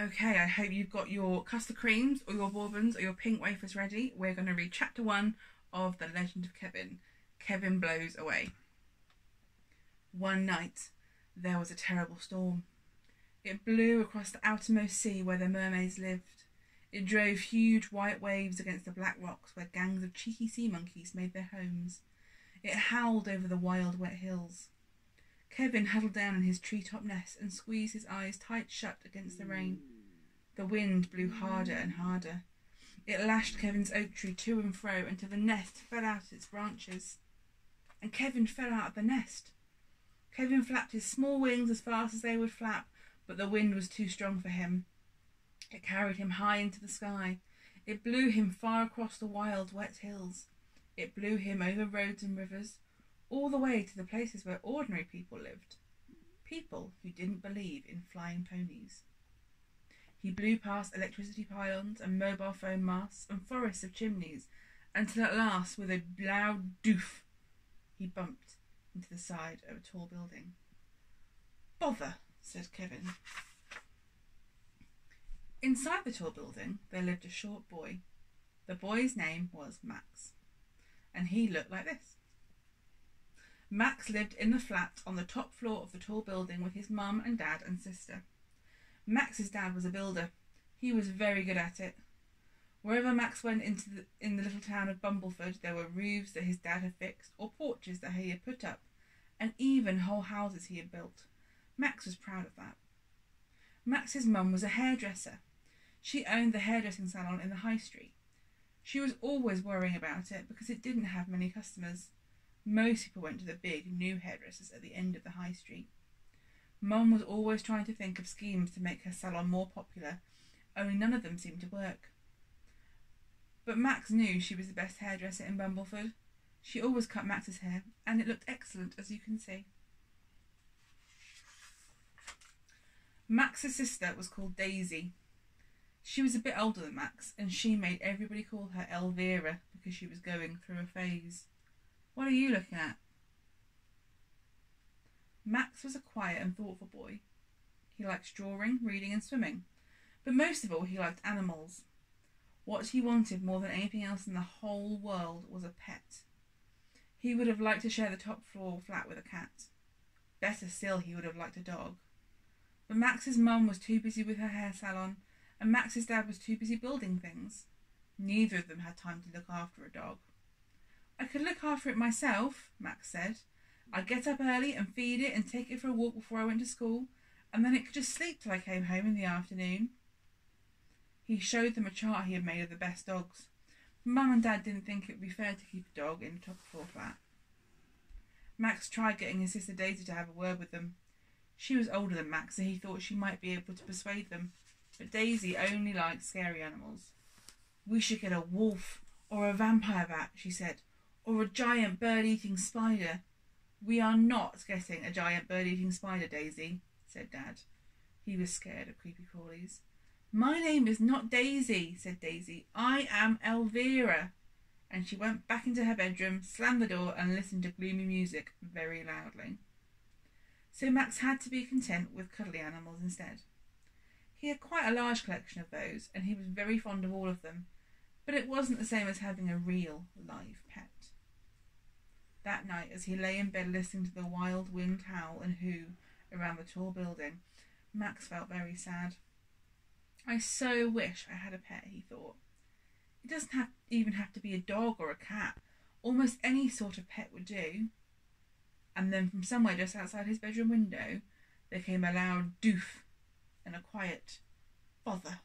Okay, I hope you've got your custard creams or your bourbons or your pink wafers ready. We're going to read chapter one of The Legend of Kevin. Kevin blows away. One night, there was a terrible storm. It blew across the outermost sea where the mermaids lived. It drove huge white waves against the black rocks where gangs of cheeky sea monkeys made their homes. It howled over the wild, wet hills. Kevin huddled down in his treetop nest and squeezed his eyes tight shut against the rain. The wind blew harder and harder. It lashed Kevin's oak tree to and fro until the nest fell out of its branches. And Kevin fell out of the nest. Kevin flapped his small wings as fast as they would flap, but the wind was too strong for him. It carried him high into the sky. It blew him far across the wild, wet hills. It blew him over roads and rivers, all the way to the places where ordinary people lived. People who didn't believe in flying ponies. He blew past electricity pylons and mobile phone masts and forests of chimneys until at last, with a loud doof, he bumped into the side of a tall building. Bother, said Kevin. Inside the tall building there lived a short boy. The boy's name was Max, and he looked like this. Max lived in the flat on the top floor of the tall building with his mum and dad and sister. Max's dad was a builder. He was very good at it. Wherever Max went into the, in the little town of Bumbleford, there were roofs that his dad had fixed, or porches that he had put up, and even whole houses he had built. Max was proud of that. Max's mum was a hairdresser. She owned the hairdressing salon in the high street. She was always worrying about it because it didn't have many customers. Most people went to the big, new hairdressers at the end of the high street. Mum was always trying to think of schemes to make her salon more popular, only none of them seemed to work. But Max knew she was the best hairdresser in Bumbleford. She always cut Max's hair, and it looked excellent, as you can see. Max's sister was called Daisy. She was a bit older than Max, and she made everybody call her Elvira because she was going through a phase. What are you looking at? Max was a quiet and thoughtful boy. He liked drawing, reading, and swimming, but most of all, he liked animals. What he wanted more than anything else in the whole world was a pet. He would have liked to share the top floor flat with a cat. Better still, he would have liked a dog. But Max's mum was too busy with her hair salon, and Max's dad was too busy building things. Neither of them had time to look after a dog. Could look after it myself, Max said. I'd get up early and feed it and take it for a walk before I went to school, and then it could just sleep till I came home in the afternoon. He showed them a chart he had made of the best dogs. Mum and Dad didn't think it would be fair to keep a dog in a top floor flat. Max tried getting his sister Daisy to have a word with them. She was older than Max, so he thought she might be able to persuade them, but Daisy only liked scary animals. We should get a wolf or a vampire bat, she said, or a giant bird eating spider. We are not getting a giant bird eating spider, Daisy, said Dad. He was scared of creepy crawlies. My name is not Daisy, said Daisy. I am Elvira. And she went back into her bedroom, slammed the door, and listened to gloomy music very loudly. So Max had to be content with cuddly animals instead. He had quite a large collection of those, and he was very fond of all of them, but it wasn't the same as having a real live pet. That night, as he lay in bed listening to the wild wind howl and hoo around the tall building, Max felt very sad. I so wish I had a pet, he thought. It doesn't have, even have to be a dog or a cat. Almost any sort of pet would do. And then from somewhere just outside his bedroom window, there came a loud doof and a quiet bother.